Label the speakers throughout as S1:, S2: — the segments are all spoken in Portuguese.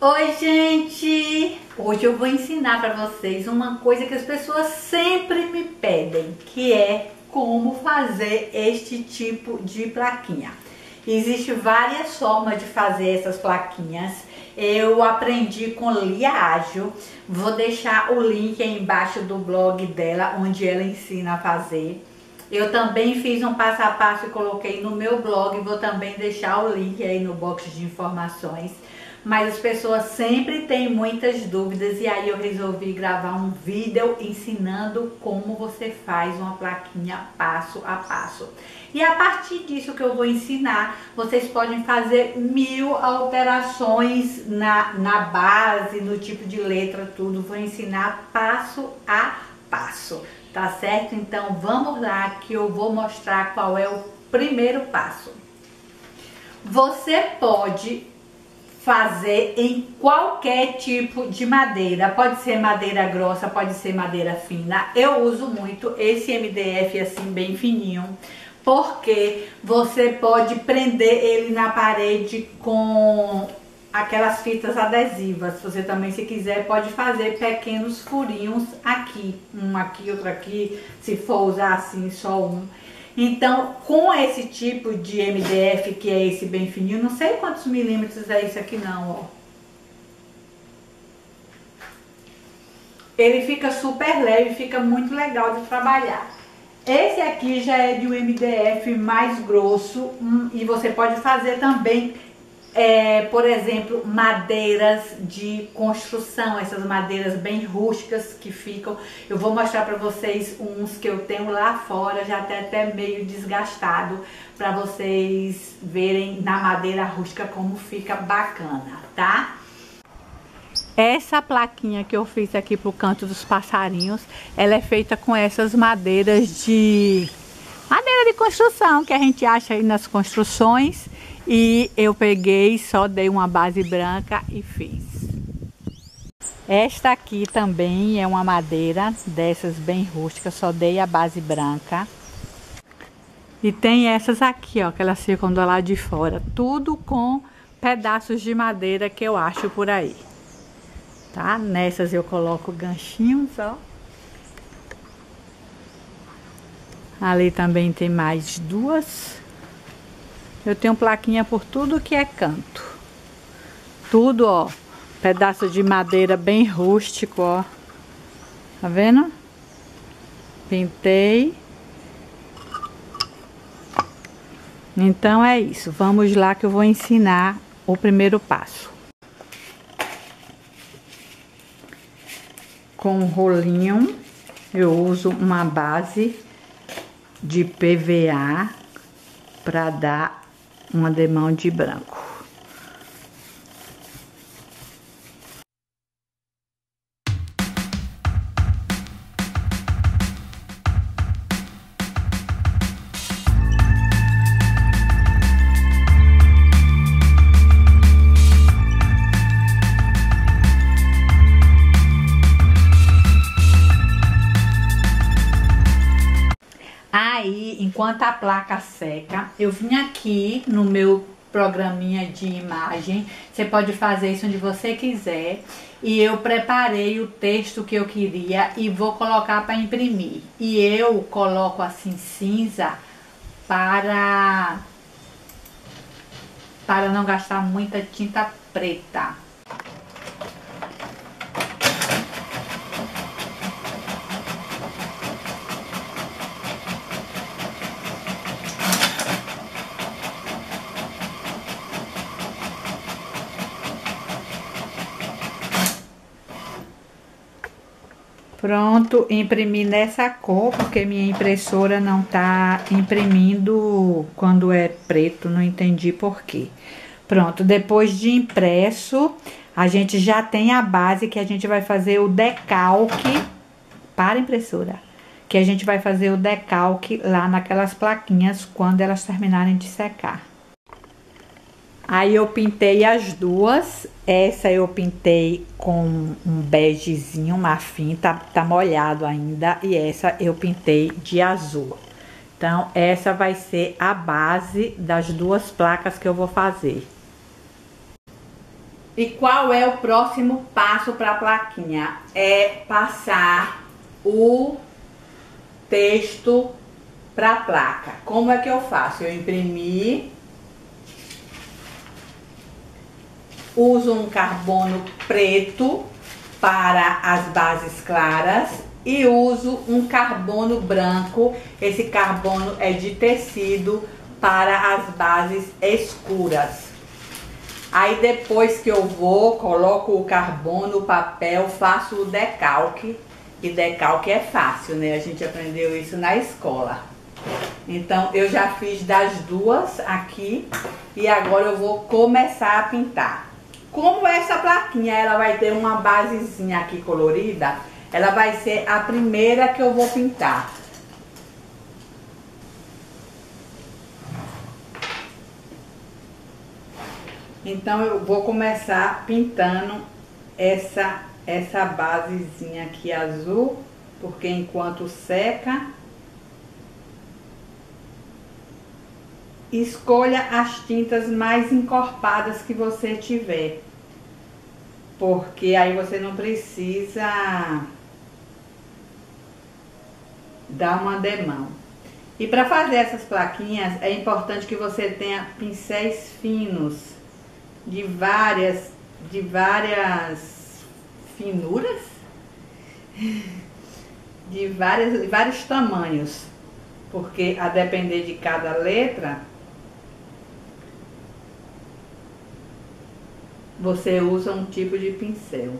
S1: Oi gente! Hoje eu vou ensinar para vocês uma coisa que as pessoas sempre me pedem, que é como fazer este tipo de plaquinha. Existem várias formas de fazer essas plaquinhas. Eu aprendi com Lia Ágil. Vou deixar o link aí embaixo do blog dela, onde ela ensina a fazer. Eu também fiz um passo a passo e coloquei no meu blog. Vou também deixar o link aí no box de informações mas as pessoas sempre têm muitas dúvidas e aí eu resolvi gravar um vídeo ensinando como você faz uma plaquinha passo a passo. E a partir disso que eu vou ensinar, vocês podem fazer mil alterações na, na base, no tipo de letra, tudo. Vou ensinar passo a passo, tá certo? Então vamos lá que eu vou mostrar qual é o primeiro passo. Você pode fazer em qualquer tipo de madeira. Pode ser madeira grossa, pode ser madeira fina. Eu uso muito esse MDF assim bem fininho, porque você pode prender ele na parede com aquelas fitas adesivas. Você também, se quiser, pode fazer pequenos furinhos aqui. Um aqui, outro aqui, se for usar assim, só um. Então, com esse tipo de MDF, que é esse bem fininho, não sei quantos milímetros é isso aqui não, ó. Ele fica super leve, fica muito legal de trabalhar. Esse aqui já é de um MDF mais grosso hum, e você pode fazer também é, por exemplo, madeiras de construção, essas madeiras bem rústicas que ficam. Eu vou mostrar para vocês uns que eu tenho lá fora, já até, até meio desgastado, para vocês verem na madeira rústica como fica bacana, tá? Essa plaquinha que eu fiz aqui pro canto dos passarinhos, ela é feita com essas madeiras de... Madeira de construção que a gente acha aí nas construções e eu peguei, só dei uma base branca e fiz. Esta aqui também é uma madeira dessas bem rústicas, só dei a base branca. E tem essas aqui, ó, que elas ficam do lado de fora, tudo com pedaços de madeira que eu acho por aí. Tá? Nessas eu coloco ganchinhos, ó. Ali também tem mais duas. Eu tenho plaquinha por tudo que é canto. Tudo, ó. Pedaço de madeira bem rústico, ó. Tá vendo? Pintei. Então é isso. Vamos lá que eu vou ensinar o primeiro passo. Com o rolinho, eu uso uma base de PVA para dar uma demão de branco. Enquanto a placa seca, eu vim aqui no meu programinha de imagem. Você pode fazer isso onde você quiser. E eu preparei o texto que eu queria e vou colocar para imprimir. E eu coloco assim cinza para para não gastar muita tinta preta. Pronto, imprimi nessa cor, porque minha impressora não tá imprimindo quando é preto, não entendi por quê. Pronto, depois de impresso, a gente já tem a base que a gente vai fazer o decalque para impressora. Que a gente vai fazer o decalque lá naquelas plaquinhas quando elas terminarem de secar. Aí eu pintei as duas. Essa eu pintei com um begezinho, marfim, tá, tá molhado ainda. E essa eu pintei de azul. Então, essa vai ser a base das duas placas que eu vou fazer. E qual é o próximo passo para a plaquinha? É passar o texto para a placa. Como é que eu faço? Eu imprimi, uso um carbono preto para as bases claras e uso um carbono branco. Esse carbono é de tecido para as bases escuras. Aí depois que eu vou, coloco o carbono, o papel, faço o decalque. E decalque é fácil, né? A gente aprendeu isso na escola. Então eu já fiz das duas aqui e agora eu vou começar a pintar. Como essa plaquinha ela vai ter uma basezinha aqui colorida, ela vai ser a primeira que eu vou pintar. Então eu vou começar pintando essa, essa basezinha aqui azul, porque enquanto seca, escolha as tintas mais encorpadas que você tiver. Porque aí você não precisa dar uma demão. E para fazer essas plaquinhas é importante que você tenha pincéis finos de várias, de várias finuras, de várias, vários tamanhos, porque a depender de cada letra, você usa um tipo de pincel.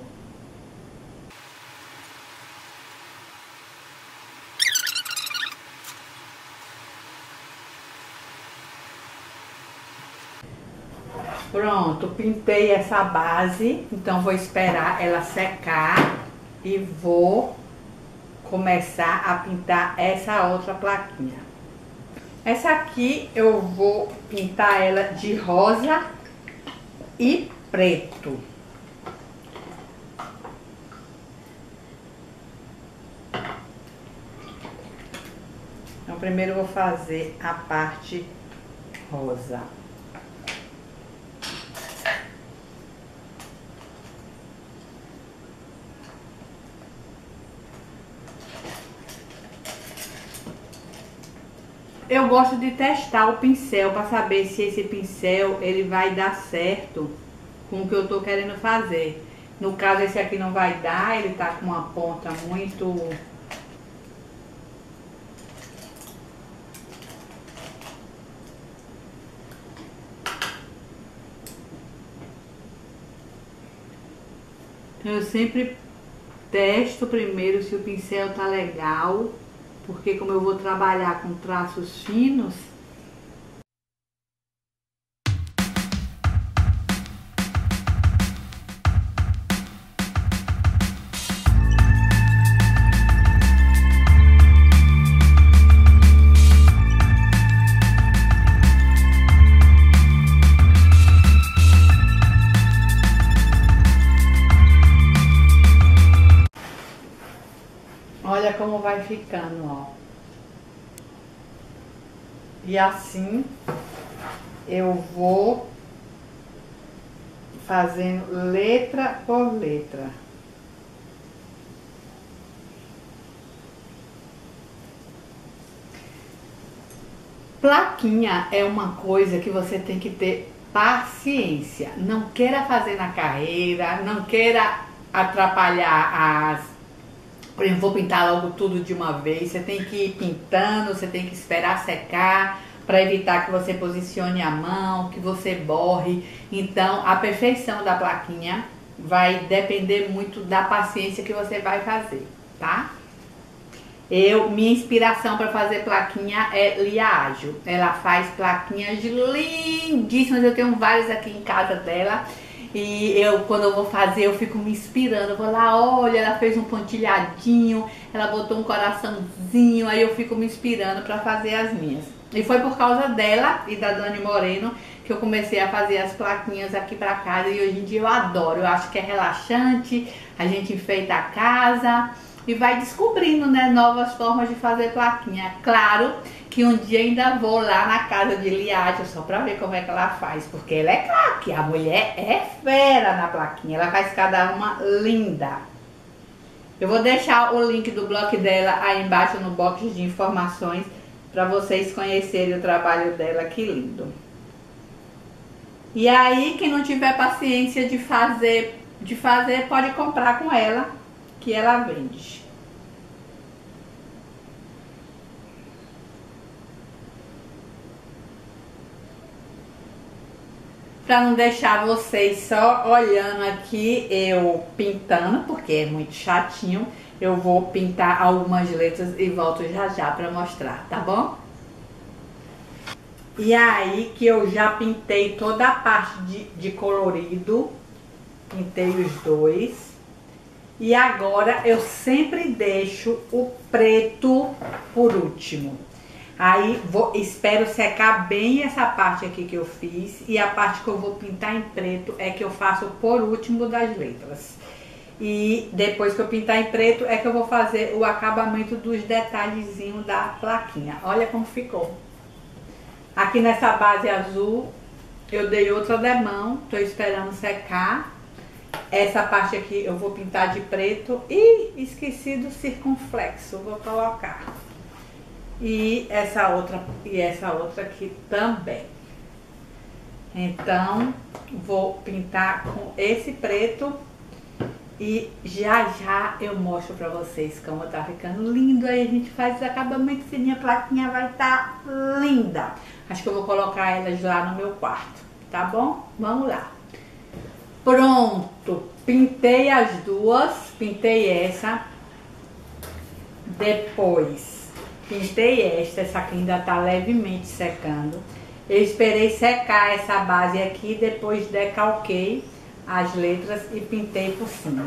S1: Pronto, pintei essa base, então vou esperar ela secar e vou começar a pintar essa outra plaquinha. Essa aqui eu vou pintar ela de rosa e preto. Então primeiro eu vou fazer a parte rosa. Eu gosto de testar o pincel para saber se esse pincel ele vai dar certo com o que eu tô querendo fazer. No caso esse aqui não vai dar, ele tá com uma ponta muito Eu sempre testo primeiro se o pincel tá legal porque como eu vou trabalhar com traços finos, Como vai ficando, ó. E assim eu vou fazendo letra por letra. Plaquinha é uma coisa que você tem que ter paciência. Não queira fazer na carreira, não queira atrapalhar as por exemplo, vou pintar logo tudo de uma vez. Você tem que ir pintando, você tem que esperar secar para evitar que você posicione a mão, que você borre. Então, a perfeição da plaquinha vai depender muito da paciência que você vai fazer, tá? Eu, minha inspiração para fazer plaquinha é Lia Ágil. Ela faz plaquinhas lindíssimas, eu tenho várias aqui em casa dela. E eu, quando eu vou fazer, eu fico me inspirando. Eu vou lá, olha, ela fez um pontilhadinho, ela botou um coraçãozinho, aí eu fico me inspirando para fazer as minhas. E foi por causa dela e da Dani Moreno que eu comecei a fazer as plaquinhas aqui para casa e hoje em dia eu adoro. Eu acho que é relaxante, a gente enfeita a casa, e vai descobrindo né, novas formas de fazer plaquinha. Claro que um dia ainda vou lá na casa de Liádia só pra ver como é que ela faz, porque ela é craque, a mulher é fera na plaquinha, ela faz cada uma linda. Eu vou deixar o link do blog dela aí embaixo no box de informações para vocês conhecerem o trabalho dela, que lindo. E aí, quem não tiver paciência de fazer, de fazer, pode comprar com ela, que ela vende. Para não deixar vocês só olhando aqui, eu pintando, porque é muito chatinho, eu vou pintar algumas letras e volto já já para mostrar, tá bom? E aí que eu já pintei toda a parte de, de colorido, pintei os dois. E agora eu sempre deixo o preto por último. Aí vou, espero secar bem essa parte aqui que eu fiz e a parte que eu vou pintar em preto é que eu faço por último das letras. E depois que eu pintar em preto é que eu vou fazer o acabamento dos detalhezinhos da plaquinha. Olha como ficou. Aqui nessa base azul, eu dei outra demão, tô esperando secar. Essa parte aqui eu vou pintar de preto e esqueci do circunflexo, vou colocar. E essa outra, e essa outra aqui também. Então, vou pintar com esse preto e já já eu mostro pra vocês como tá ficando lindo. Aí a gente faz os acabamentos e minha plaquinha vai estar tá linda. Acho que eu vou colocar elas lá no meu quarto, tá bom? Vamos lá. Pronto, pintei as duas, pintei essa. Depois, pintei esta, essa aqui ainda tá levemente secando. Eu esperei secar essa base aqui, depois decalquei as letras e pintei por cima.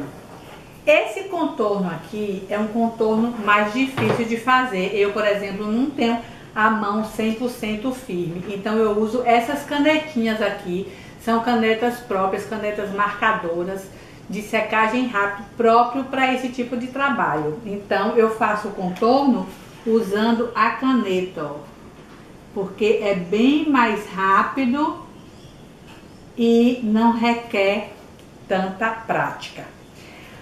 S1: Esse contorno aqui é um contorno mais difícil de fazer. Eu, por exemplo, não tenho a mão 100% firme. Então eu uso essas canetinhas aqui, são canetas próprias, canetas marcadoras de secagem rápida próprio para esse tipo de trabalho. Então eu faço o contorno usando a caneta, ó, porque é bem mais rápido e não requer tanta prática.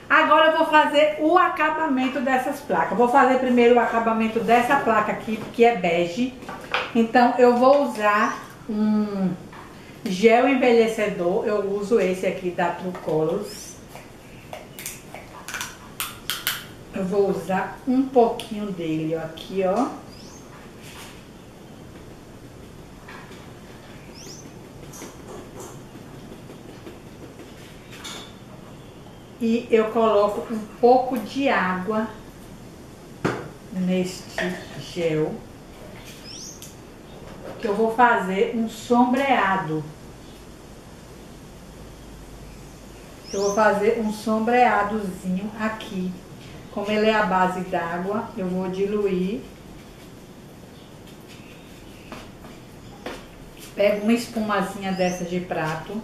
S1: Agora eu vou fazer o acabamento dessas placas. Vou fazer primeiro o acabamento dessa placa aqui, que é bege. Então eu vou usar um gel envelhecedor. Eu uso esse aqui da True Colors. Eu vou usar um pouquinho dele ó, aqui, ó. e eu coloco um pouco de água neste gel que eu vou fazer um sombreado. Eu vou fazer um sombreadozinho aqui. Como ele é a base d'água, eu vou diluir. Pego uma espumazinha dessa de prato.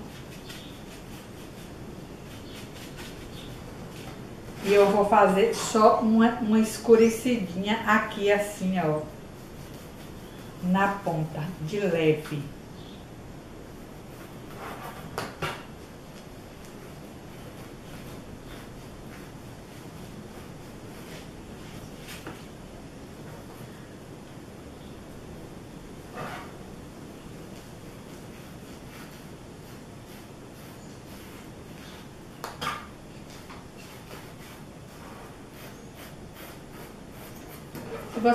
S1: E eu vou fazer só uma, uma escurecidinha aqui assim, ó. Na ponta, de leve.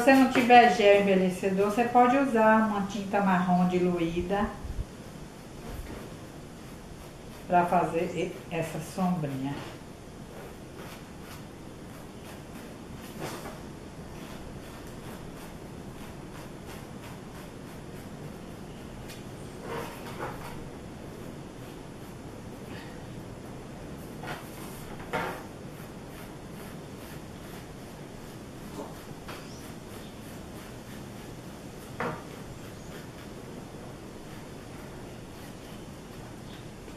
S1: Você não tiver gel envelhecedor, você pode usar uma tinta marrom diluída para fazer essa sombrinha.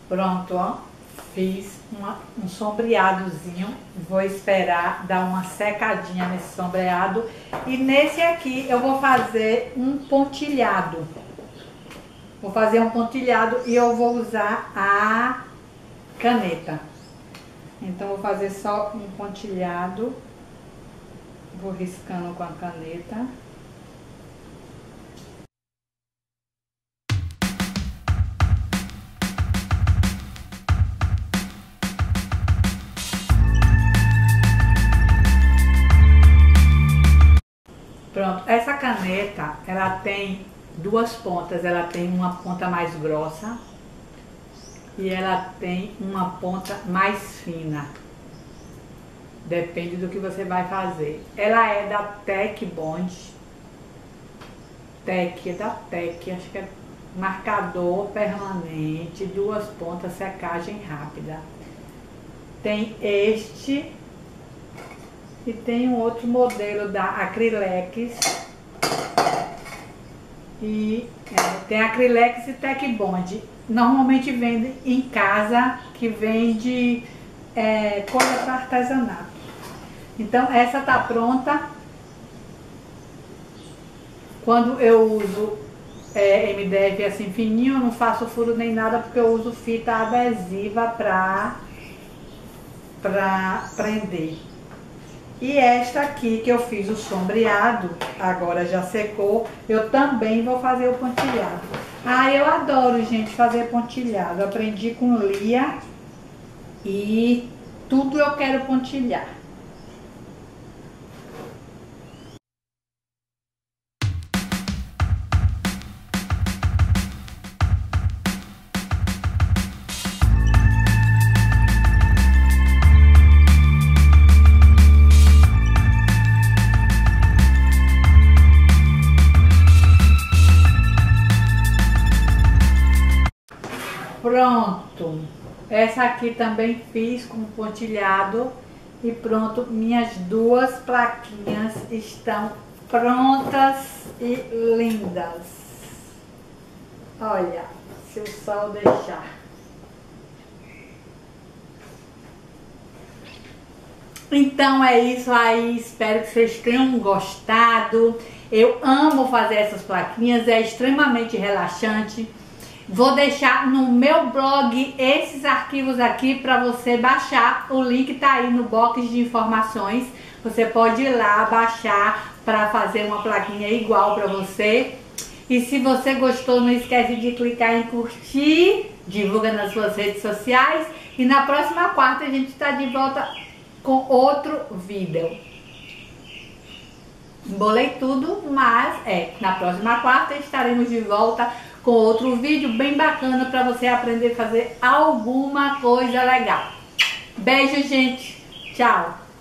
S1: Pronto, ó. fiz uma, um sombreadozinho. Vou esperar dar uma secadinha nesse sombreado. E nesse aqui eu vou fazer um pontilhado. Vou fazer um pontilhado e eu vou usar a caneta. Então vou fazer só um pontilhado. Vou riscando com a caneta. Essa caneta, ela tem duas pontas, ela tem uma ponta mais grossa e ela tem uma ponta mais fina. Depende do que você vai fazer. Ela é da Tech Bond. Tech, é da Tech, acho que é marcador permanente, duas pontas, secagem rápida. Tem este e tem um outro modelo da Acrylex. E é, tem Acrylex e Tech Bond. Normalmente vende em casa, que vende é, coisa para artesanato. Então essa tá pronta. Quando eu uso é, MDF assim fininho, eu não faço furo nem nada porque eu uso fita adesiva para para prender. E esta aqui que eu fiz o sombreado, agora já secou, eu também vou fazer o pontilhado. Ah, eu adoro, gente, fazer pontilhado. Aprendi com Lia e tudo eu quero pontilhar. Pronto. Essa aqui também fiz com pontilhado. E pronto, minhas duas plaquinhas estão prontas e lindas. Olha, se o sol deixar. Então é isso aí, espero que vocês tenham gostado. Eu amo fazer essas plaquinhas, é extremamente relaxante. Vou deixar no meu blog esses arquivos aqui para você baixar. O link tá aí no box de informações. Você pode ir lá baixar para fazer uma plaquinha igual para você. E se você gostou, não esquece de clicar em curtir, divulga nas suas redes sociais. E na próxima quarta a gente está de volta com outro vídeo. Embolei tudo, mas é, na próxima quarta estaremos de volta com outro vídeo bem bacana para você aprender a fazer alguma coisa legal. Beijo, gente. Tchau.